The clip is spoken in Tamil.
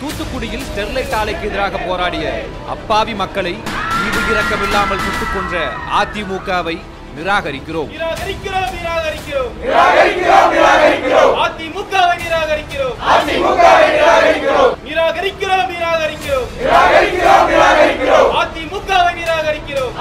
தூத்துக்குடியில் ஸ்டெர்லைட் ஆலைக்கு எதிராக போராடிய அப்பாவி மக்களை ஈவு இரக்கமில்லாமல் சுட்டுக் கொன்ற அதிமுகவை நிராகரிக்கிறோம். அதிமுகவை நிராகரிக்கிறோம்.